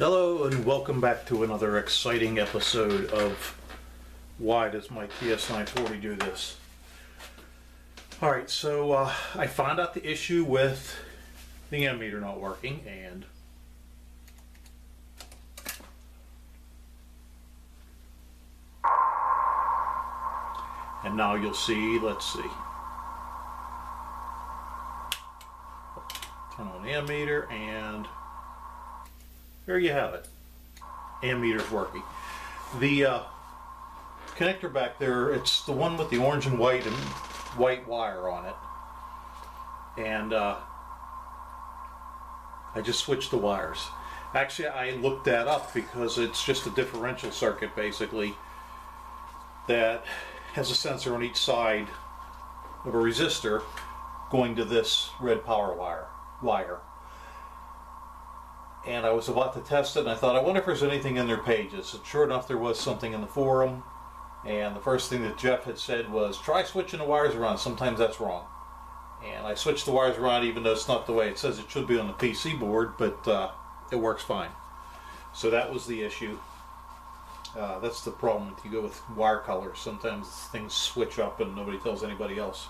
Hello and welcome back to another exciting episode of Why Does My TS940 Do This? Alright, so uh, I found out the issue with the ammeter not working and and now you'll see, let's see. Turn on the ammeter and there you have it. Ammeter's working. The uh, connector back there, it's the one with the orange and white and white wire on it. And uh, I just switched the wires. Actually, I looked that up because it's just a differential circuit basically that has a sensor on each side of a resistor going to this red power wire. wire. And I was about to test it and I thought, I wonder if there's anything in their pages. And sure enough, there was something in the forum. And the first thing that Jeff had said was, try switching the wires around. Sometimes that's wrong. And I switched the wires around even though it's not the way it says it should be on the PC board, but uh, it works fine. So that was the issue. Uh, that's the problem if you go with wire colors. Sometimes things switch up and nobody tells anybody else.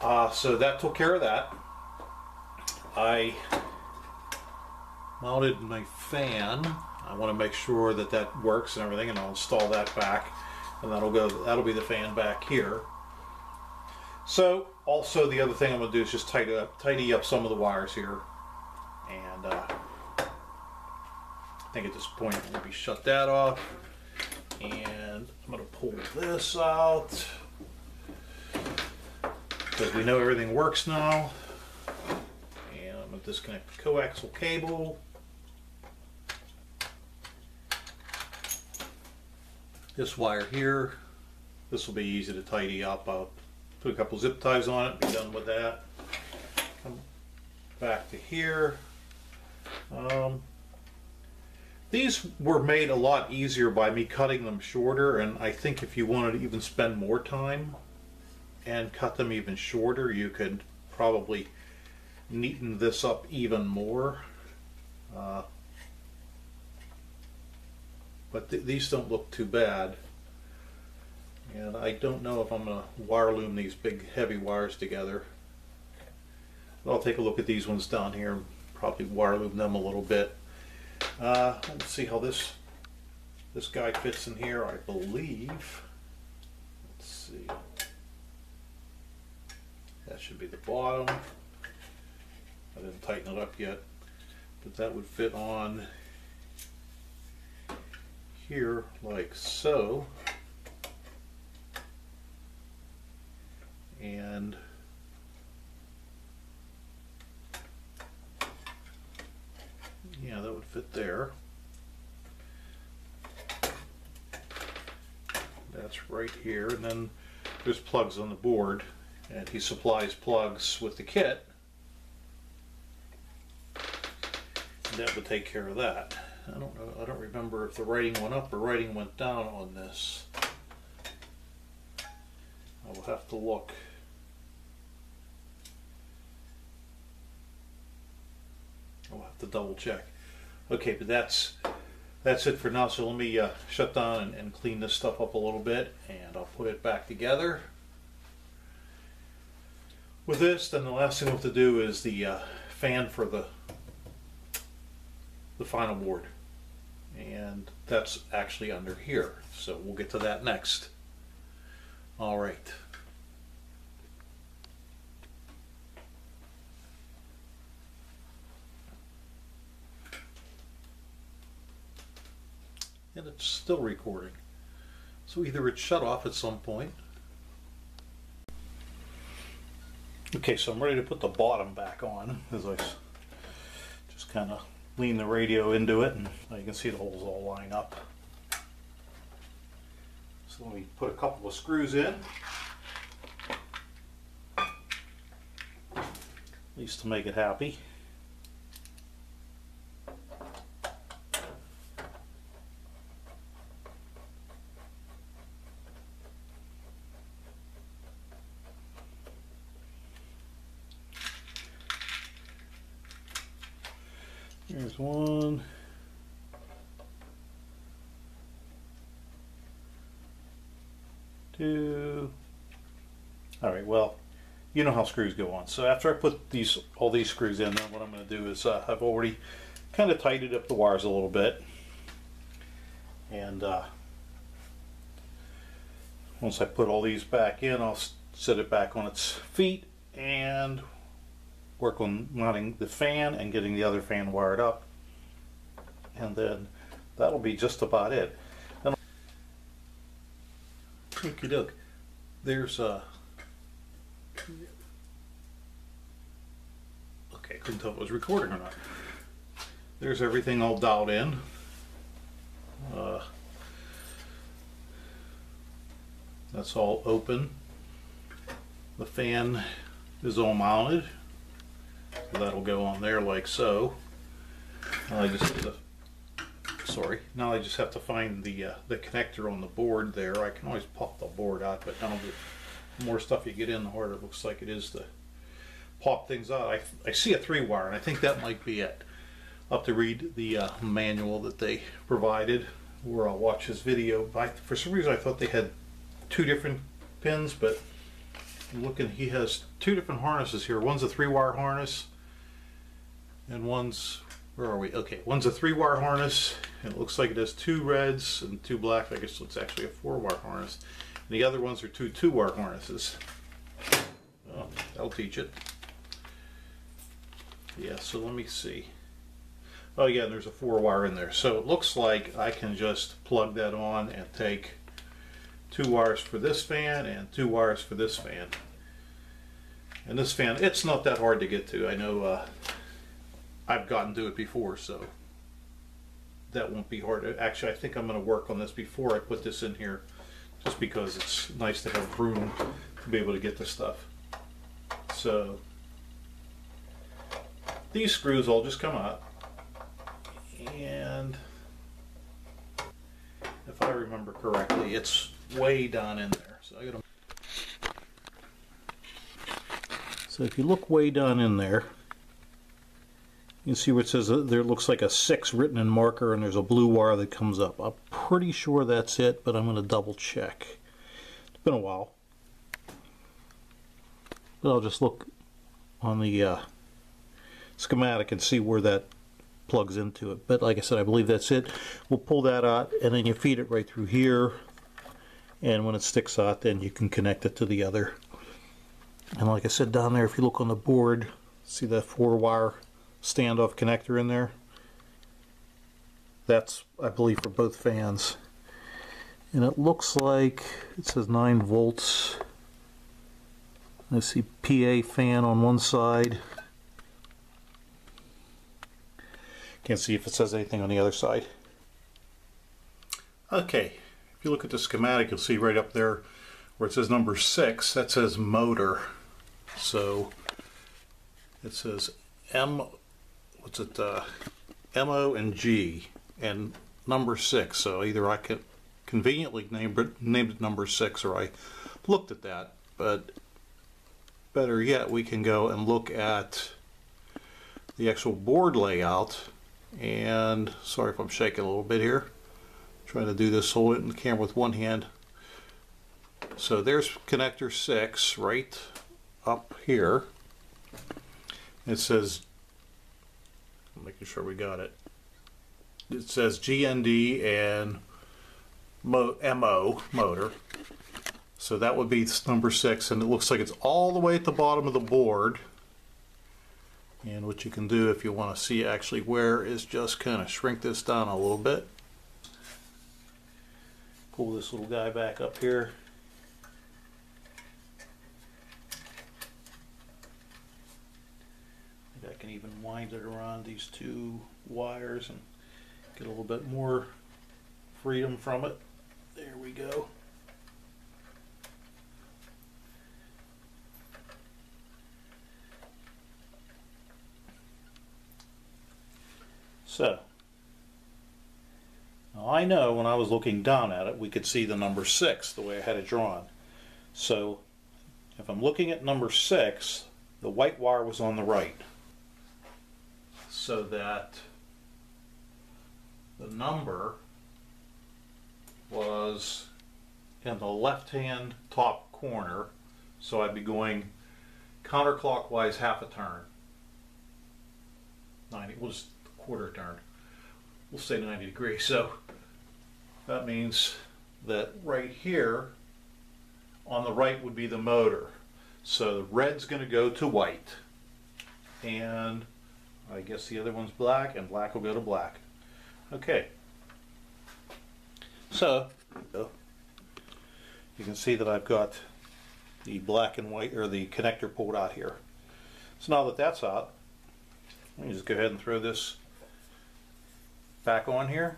Uh, so that took care of that. I mounted my fan. I want to make sure that that works and everything, and I'll install that back, and that'll go. That'll be the fan back here. So, also the other thing I'm going to do is just tidy up, tidy up some of the wires here, and uh, I think at this point be shut that off, and I'm going to pull this out because we know everything works now. And I'm going to disconnect the coaxial cable. This wire here. This will be easy to tidy up. I'll put a couple zip ties on it be done with that. Come back to here. Um, these were made a lot easier by me cutting them shorter and I think if you wanted to even spend more time and cut them even shorter you could probably neaten this up even more. Uh, but th these don't look too bad. And I don't know if I'm going to wire loom these big heavy wires together. But I'll take a look at these ones down here and probably wire loom them a little bit. Uh, let's see how this this guy fits in here, I believe. Let's see. That should be the bottom. I didn't tighten it up yet, but that would fit on here like so. And yeah, that would fit there. That's right here. And then there's plugs on the board. And he supplies plugs with the kit. That would take care of that. I don't know, I don't remember if the writing went up or writing went down on this. I will have to look. I'll have to double check. Okay, but that's that's it for now. So let me uh, shut down and, and clean this stuff up a little bit, and I'll put it back together. With this, then the last thing we have to do is the uh, fan for the the final board and that's actually under here. So we'll get to that next. All right. And it's still recording. So either it's shut off at some point. Okay so I'm ready to put the bottom back on as I just kind of lean the radio into it and you can see the holes all line up. So let me put a couple of screws in. At least to make it happy. There's one. Two. All right, well, you know how screws go on. So after I put these all these screws in, then what I'm going to do is uh, I've already kind of tightened up the wires a little bit. And uh, once I put all these back in, I'll set it back on its feet and work on mounting the fan and getting the other fan wired up. And then that'll be just about it. Okie doke. There's uh Okay, couldn't tell if it was recording or not. There's everything all dialed in. Uh, that's all open. The fan is all mounted. So that'll go on there like so. Now I just to, sorry. Now I just have to find the uh, the connector on the board there. I can always pop the board out, but now the more stuff you get in, the harder it looks like it is to pop things out. I, I see a three wire, and I think that might be it. I'll have to read the uh, manual that they provided, or I'll watch this video. I, for some reason, I thought they had two different pins, but looking, he has two different harnesses here. One's a three wire harness, and one's, where are we? Okay, one's a three wire harness, and it looks like it has two reds and two black. I guess it's actually a four wire harness. The other ones are two two wire harnesses. Well, that'll teach it. Yeah, so let me see. Oh yeah, there's a four wire in there. So it looks like I can just plug that on and take two wires for this fan and two wires for this fan. And this fan, it's not that hard to get to. I know uh, I've gotten to it before, so that won't be hard. Actually, I think I'm going to work on this before I put this in here, just because it's nice to have room to be able to get this stuff. So these screws all just come out and if I remember correctly it's way down in there so I gotta so if you look way down in there you can see where it says there looks like a 6 written in marker and there's a blue wire that comes up I'm pretty sure that's it but I'm going to double check it's been a while but I'll just look on the uh, schematic and see where that plugs into it. But like I said, I believe that's it. We'll pull that out and then you feed it right through here. And when it sticks out, then you can connect it to the other. And like I said down there, if you look on the board, see that four wire standoff connector in there? That's, I believe, for both fans. And it looks like it says 9 volts. I see PA fan on one side Can't see if it says anything on the other side. Okay, if you look at the schematic, you'll see right up there where it says number six, that says motor. So it says M, what's it, uh, MO and G, and number six. So either I could conveniently name it, named it number six or I looked at that. But better yet, we can go and look at the actual board layout and sorry if I'm shaking a little bit here trying to do this hold it in the camera with one hand so there's connector 6 right up here it says I'm making sure we got it it says GND and Mo, MO motor so that would be number 6 and it looks like it's all the way at the bottom of the board and what you can do if you want to see actually where is just kind of shrink this down a little bit. Pull this little guy back up here. I can even wind it around these two wires and get a little bit more freedom from it. There we go. So, now I know when I was looking down at it, we could see the number 6 the way I had it drawn. So, if I'm looking at number 6, the white wire was on the right. So that the number was in the left-hand top corner, so I'd be going counterclockwise half a turn. 90, we'll quarter turn. We'll say 90 degrees. So that means that right here on the right would be the motor. So the red's going to go to white. And I guess the other one's black, and black will go to black. Okay. So, you can see that I've got the black and white, or the connector pulled out here. So now that that's out, let me just go ahead and throw this back on here.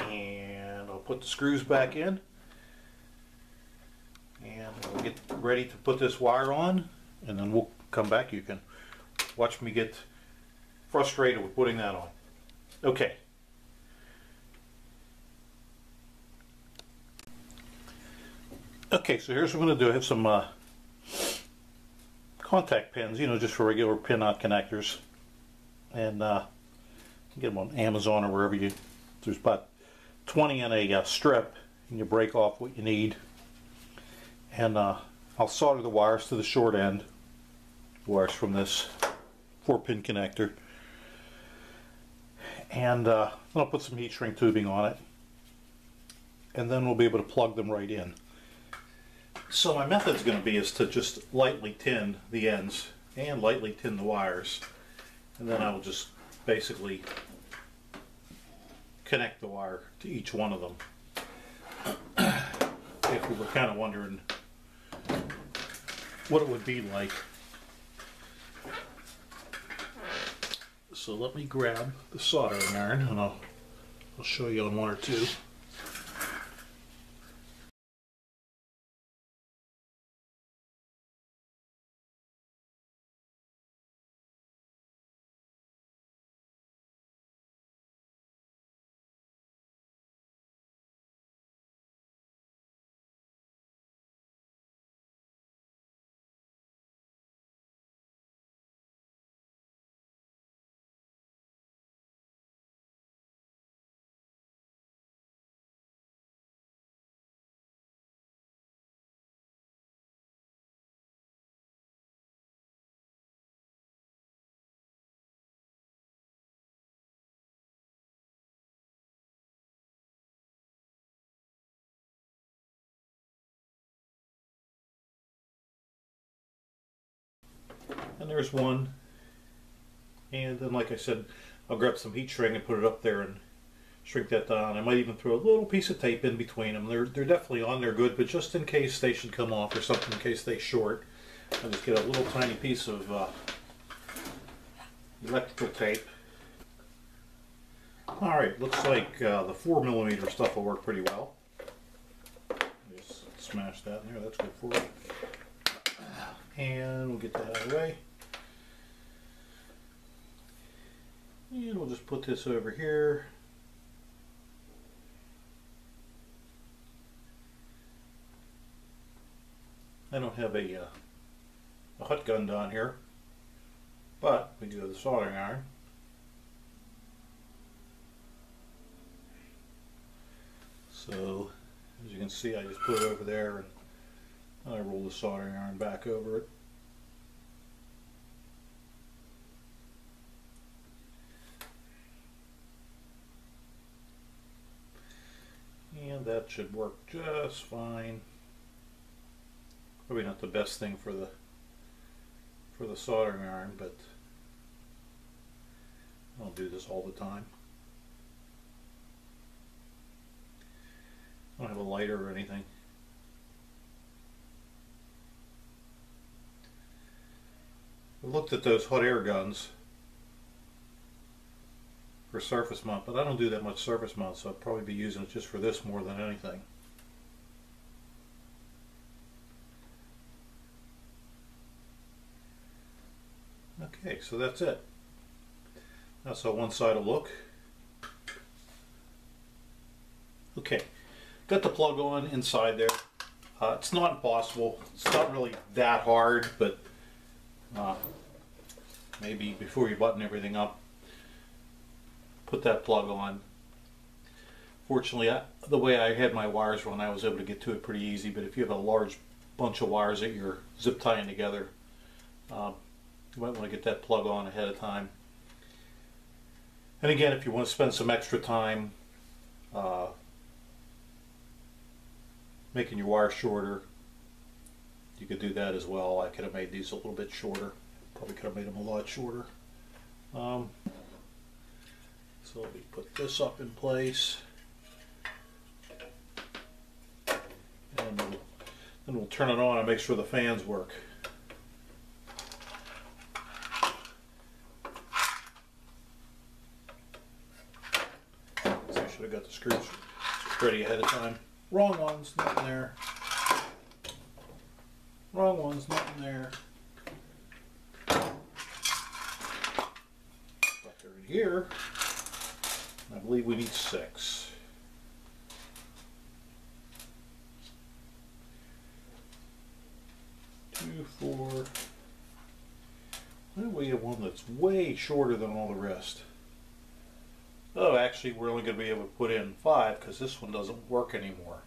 And I'll put the screws back in. And we'll get ready to put this wire on and then we'll come back. You can watch me get frustrated with putting that on. Okay. Okay, so here's what I'm going to do. I have some uh, contact pins, you know, just for regular pin-out connectors. And uh, you can get them on Amazon or wherever you, there's about 20 in a uh, strip, and you break off what you need. And uh, I'll solder the wires to the short end, wires from this 4-pin connector. And uh, I'll put some heat shrink tubing on it. And then we'll be able to plug them right in. So my method's going to be is to just lightly tin the ends and lightly tin the wires. And then I will just basically connect the wire to each one of them. if we were kind of wondering what it would be like. So let me grab the soldering iron and I'll, I'll show you on one or two. And there's one. And then, like I said, I'll grab some heat shrink and put it up there and shrink that down. I might even throw a little piece of tape in between them. They're, they're definitely on there good, but just in case they should come off or something, in case they short, I'll just get a little tiny piece of uh, electrical tape. Alright, looks like uh, the 4 millimeter stuff will work pretty well. Just smash that in there, that's good for it. And we'll get that out of the way. And we'll just put this over here. I don't have a, uh, a hot gun down here, but we do have the soldering iron. So, as you can see, I just put it over there and I roll the soldering iron back over it. And that should work just fine. Probably not the best thing for the for the soldering iron, but I'll do this all the time. I don't have a lighter or anything. I looked at those hot air guns for surface mount, but I don't do that much surface mount, so I'd probably be using it just for this more than anything. Okay, so that's it. That's how one side will look. Okay, got the plug on inside there. Uh, it's not impossible. It's not really that hard, but uh, maybe before you button everything up, put that plug on. Fortunately, I, the way I had my wires run, I was able to get to it pretty easy, but if you have a large bunch of wires that you're zip tying together, um, you might want to get that plug on ahead of time. And again, if you want to spend some extra time uh, making your wire shorter, you could do that as well. I could have made these a little bit shorter. Probably could have made them a lot shorter. Um, so let me put this up in place. And then we'll turn it on and make sure the fans work. So I should have got the screws ready ahead of time. Wrong ones, nothing there. Wrong ones, nothing there. But they're in here. I believe we need six. Two, four. Why do we have one that's way shorter than all the rest? Oh, actually, we're only going to be able to put in five because this one doesn't work anymore.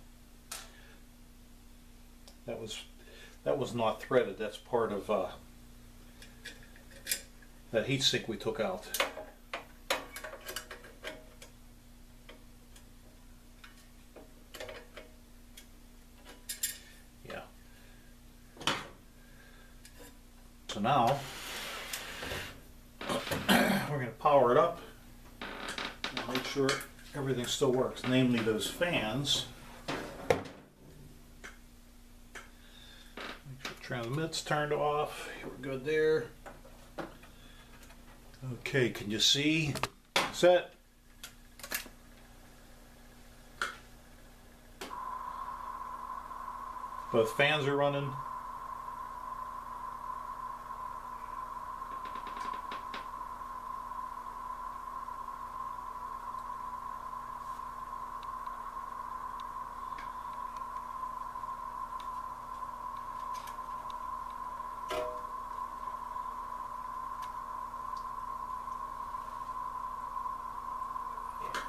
That was that was not threaded. That's part of uh, that heat sink we took out. Yeah. So now we're going to power it up and make sure everything still works, namely those fans. Transmit's turned off. We're good there. Okay, can you see? Set. Both fans are running.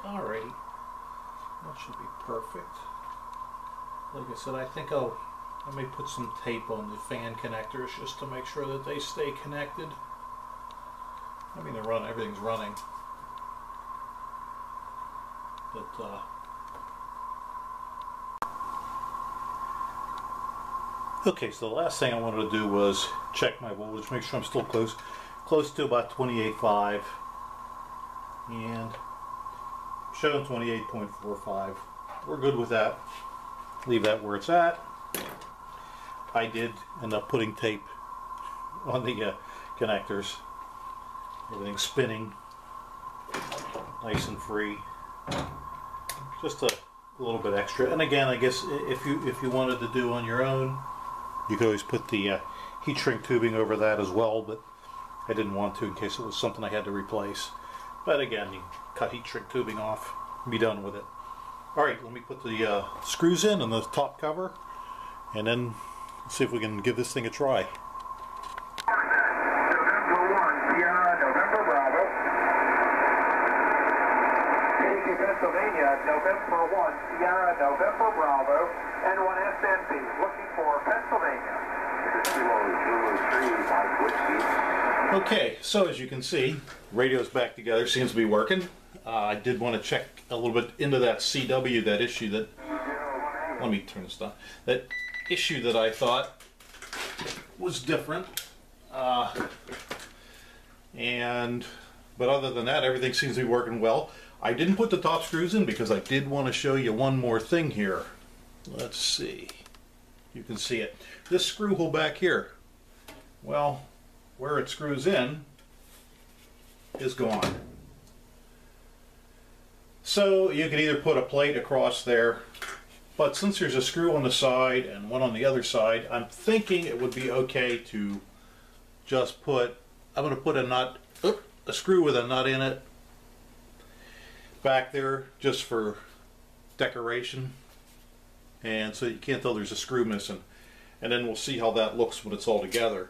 Alrighty, that should be perfect. Like I said, I think I'll I may put some tape on the fan connectors just to make sure that they stay connected. I mean, they're running, everything's running, but uh, Okay, so the last thing I wanted to do was check my voltage, make sure I'm still close, close to about 28.5, and showing 28.45. We're good with that. Leave that where it's at. I did end up putting tape on the uh, connectors. Everything's spinning nice and free. Just a little bit extra. And again, I guess if you if you wanted to do on your own, you could always put the uh, heat shrink tubing over that as well, but I didn't want to in case it was something I had to replace. But again, you cut heat shrink tubing off, be done with it. All right, let me put the uh, screws in and the top cover, and then see if we can give this thing a try. November 1, Sierra, November Bravo. Pennsylvania, November 1, Sierra, November Bravo, N1SNP, looking for Pennsylvania. Okay, so as you can see, radio's back together, seems to be working. Uh, I did want to check a little bit into that CW, that issue that, let me turn this down, that issue that I thought was different. Uh, and, but other than that, everything seems to be working well. I didn't put the top screws in because I did want to show you one more thing here. Let's see. You can see it. This screw hole back here, well, where it screws in is gone. So you could either put a plate across there, but since there's a screw on the side and one on the other side, I'm thinking it would be okay to just put, I'm going to put a nut, oop, a screw with a nut in it back there just for decoration. And so you can't tell there's a screw missing. And then we'll see how that looks when it's all together.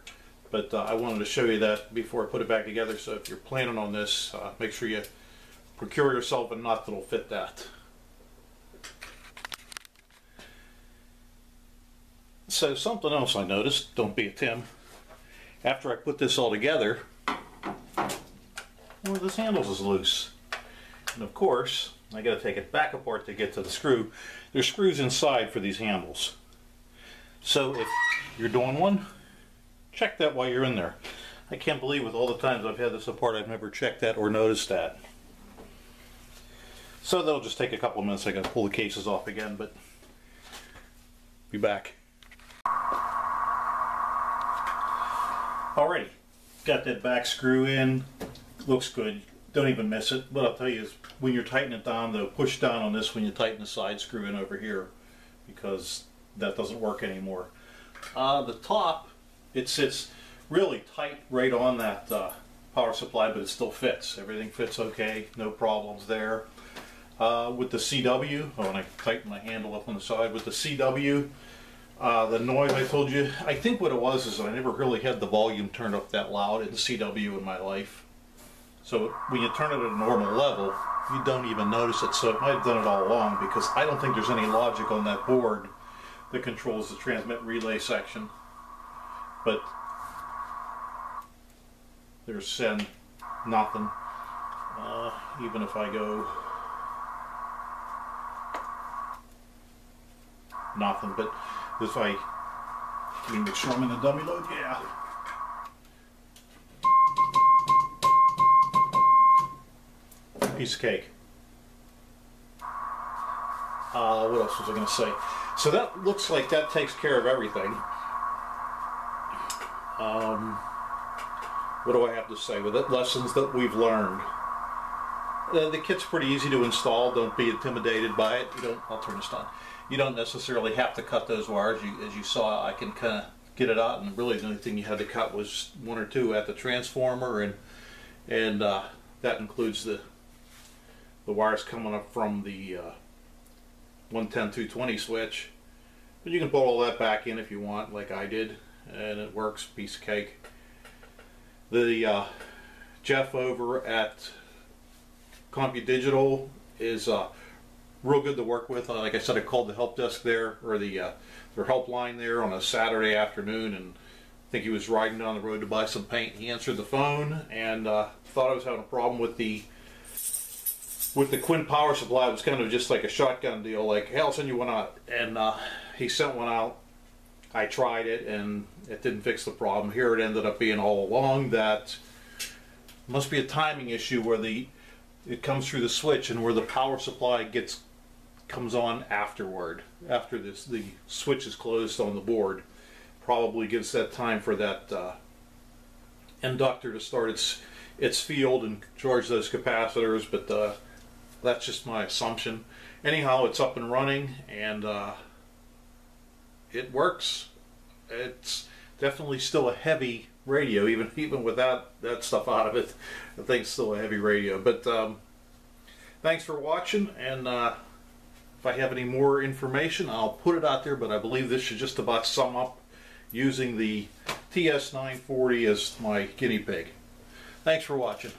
But uh, I wanted to show you that before I put it back together. So if you're planning on this, uh, make sure you procure yourself a nut that'll fit that. So something else I noticed, don't be a Tim, after I put this all together, one of these handles is loose. And of course, I gotta take it back apart to get to the screw. There's screws inside for these handles. So if you're doing one, check that while you're in there. I can't believe with all the times I've had this apart, I've never checked that or noticed that. So that'll just take a couple of minutes. I gotta pull the cases off again, but be back. Alrighty, got that back screw in. Looks good. Don't even miss it. What I'll tell you is when you're tightening it down, though, push down on this when you tighten the side screw in over here because that doesn't work anymore. Uh, the top, it sits really tight right on that uh, power supply, but it still fits. Everything fits okay, no problems there. Uh, with the CW, oh, and I tighten my handle up on the side, with the CW, uh, the noise I told you, I think what it was is I never really had the volume turned up that loud in the CW in my life. So when you turn it at a normal level, you don't even notice it. So it might have done it all along because I don't think there's any logic on that board that controls the transmit relay section. But there's send, nothing. Uh, even if I go nothing, but if I make sure I'm in the dummy load, yeah. Piece of cake. Uh, what else was I going to say? So that looks like that takes care of everything. Um, what do I have to say with it? Lessons that we've learned. Uh, the kit's pretty easy to install. Don't be intimidated by it. You don't. I'll turn this on. You don't necessarily have to cut those wires. You, as you saw, I can kind of get it out, and really the only thing you had to cut was one or two at the transformer, and and uh, that includes the the wires coming up from the uh, 110-220 switch. But you can pull all that back in if you want, like I did, and it works. Piece of cake. The uh, Jeff over at CompuDigital is uh, real good to work with. Uh, like I said, I called the help desk there, or the uh, their helpline there on a Saturday afternoon, and I think he was riding down the road to buy some paint. He answered the phone and uh, thought I was having a problem with the with the Quinn power supply. It was kind of just like a shotgun deal, like, hey, I'll send you one out. And uh, he sent one out. I tried it, and it didn't fix the problem. Here it ended up being all along that must be a timing issue where the it comes through the switch and where the power supply gets comes on afterward after this the switch is closed on the board probably gives that time for that uh, inductor to start its its field and charge those capacitors but uh, that's just my assumption anyhow it's up and running and uh, it works it's definitely still a heavy radio, even even without that stuff out of it. I think it's still a heavy radio. But um, thanks for watching, and uh, if I have any more information, I'll put it out there. But I believe this should just about sum up using the TS940 as my guinea pig. Thanks for watching.